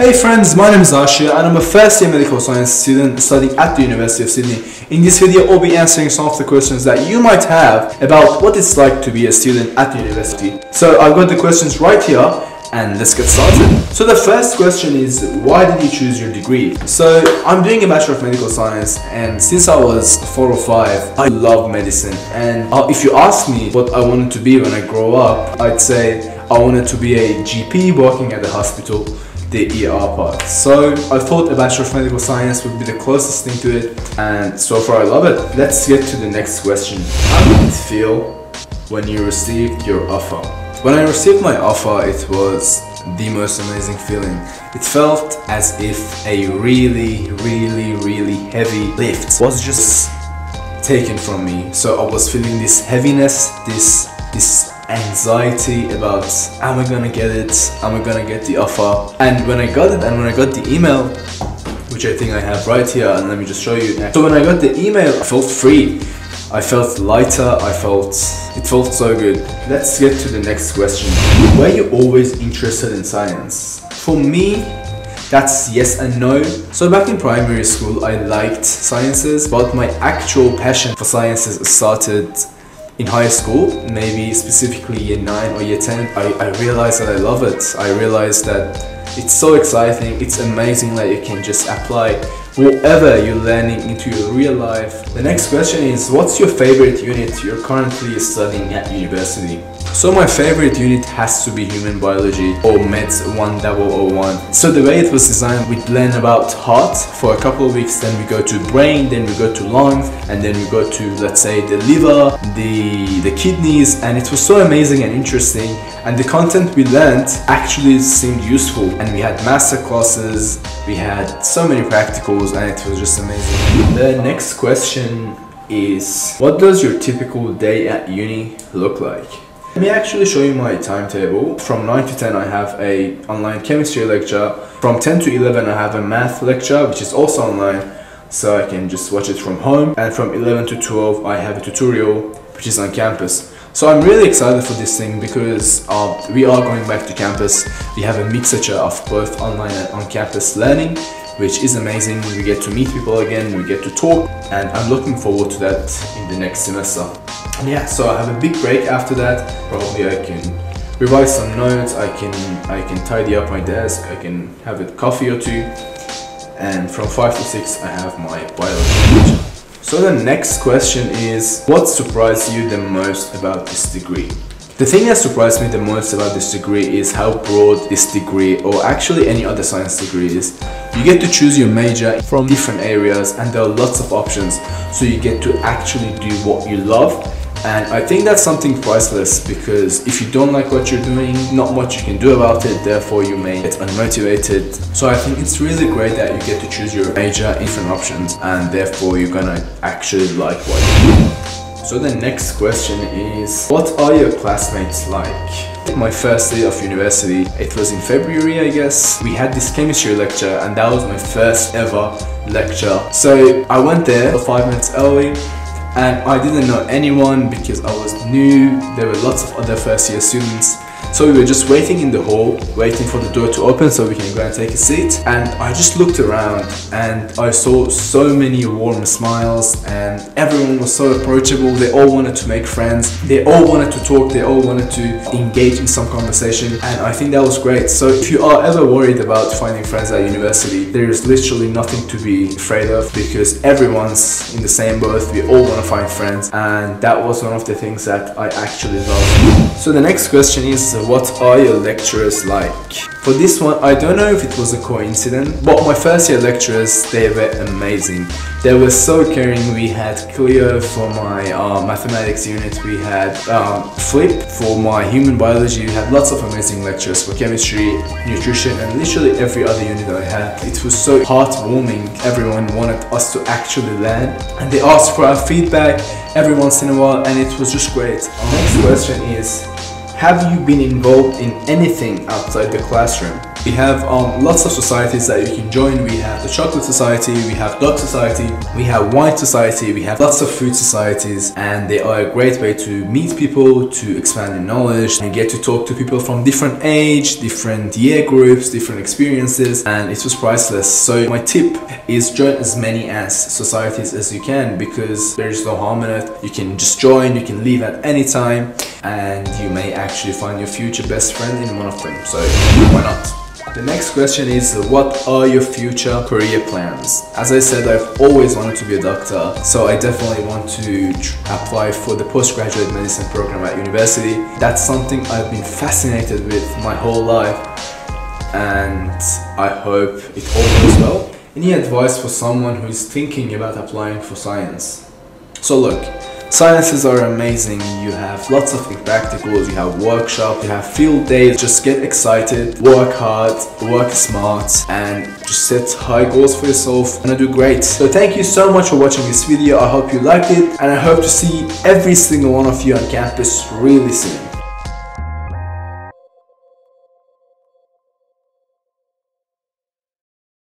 Hey friends, my name is Arshia and I'm a first year medical science student studying at the University of Sydney. In this video, I'll be answering some of the questions that you might have about what it's like to be a student at the university. So I've got the questions right here and let's get started. So the first question is, why did you choose your degree? So I'm doing a Bachelor of Medical Science and since I was 4 or 5, I love medicine. And uh, if you ask me what I wanted to be when I grow up, I'd say I wanted to be a GP working at the hospital the ER part. So I thought a Bachelor of Medical Science would be the closest thing to it and so far I love it. Let's get to the next question. How did it feel when you received your offer? When I received my offer it was the most amazing feeling. It felt as if a really really really heavy lift was just taken from me. So I was feeling this heaviness, this this anxiety about am I gonna get it, am I gonna get the offer and when I got it and when I got the email which I think I have right here and let me just show you so when I got the email I felt free I felt lighter, I felt, it felt so good. Let's get to the next question. Were you always interested in science? For me, that's yes and no. So back in primary school, I liked sciences, but my actual passion for sciences started in high school, maybe specifically year 9 or year 10, I, I realized that I love it. I realized that it's so exciting, it's amazing that you can just apply whatever you're learning into your real life. The next question is, what's your favorite unit you're currently studying at university? So my favorite unit has to be human biology or meds 1001. So the way it was designed, we learn about heart for a couple of weeks, then we go to brain, then we go to lungs, and then we go to let's say the liver, the, the kidneys, and it was so amazing and interesting. And the content we learned actually seemed useful. And we had master classes, we had so many practicals, and it was just amazing. The next question is, what does your typical day at uni look like? Let me actually show you my timetable. From 9 to 10 I have a online chemistry lecture. From 10 to 11 I have a math lecture which is also online so I can just watch it from home. And from 11 to 12 I have a tutorial which is on campus. So I'm really excited for this thing because uh, we are going back to campus. We have a mixture of both online and on-campus learning which is amazing. We get to meet people again, we get to talk and I'm looking forward to that in the next semester. And yeah, so I have a big break after that. Probably I can revise some notes, I can I can tidy up my desk, I can have a coffee or two. And from 5 to 6 I have my biology teacher. So the next question is, what surprised you the most about this degree? The thing that surprised me the most about this degree is how broad this degree, or actually any other science degree is. You get to choose your major from different areas and there are lots of options, so you get to actually do what you love and I think that's something priceless because if you don't like what you're doing, not much you can do about it, therefore you may get unmotivated. So I think it's really great that you get to choose your major different options and therefore you're gonna actually like what you do. So the next question is, what are your classmates like? My first day of university, it was in February I guess, we had this chemistry lecture and that was my first ever lecture. So I went there five minutes early and I didn't know anyone because I was new, there were lots of other first year students so we were just waiting in the hall, waiting for the door to open so we can go and take a seat. And I just looked around and I saw so many warm smiles and everyone was so approachable. They all wanted to make friends. They all wanted to talk. They all wanted to engage in some conversation. And I think that was great. So if you are ever worried about finding friends at university, there is literally nothing to be afraid of because everyone's in the same boat. We all want to find friends. And that was one of the things that I actually loved. So the next question is what are your lecturers like? For this one, I don't know if it was a coincidence, but my first year lecturers, they were amazing. They were so caring. We had Cleo for my uh, mathematics unit, we had um, Flip for my human biology, we had lots of amazing lectures for chemistry, nutrition, and literally every other unit I had. It was so heartwarming. Everyone wanted us to actually learn, and they asked for our feedback every once in a while, and it was just great. Our next question is, have you been involved in anything outside the classroom? We have um, lots of societies that you can join. We have the Chocolate Society, we have Dog Society, we have Wine Society, we have lots of food societies, and they are a great way to meet people, to expand your knowledge, and get to talk to people from different age, different year groups, different experiences, and it was priceless. So my tip is join as many as societies as you can because there's no harm in it. You can just join, you can leave at any time, and you may actually find your future best friend in one of them. So why not? The next question is what are your future career plans? As I said, I've always wanted to be a doctor, so I definitely want to apply for the postgraduate medicine program at university. That's something I've been fascinated with my whole life and I hope it all goes well. Any advice for someone who is thinking about applying for science? So look, Sciences are amazing. You have lots of practicals, you have workshops, you have field days. Just get excited, work hard, work smart, and just set high goals for yourself and I do great. So thank you so much for watching this video. I hope you liked it and I hope to see every single one of you on campus really soon.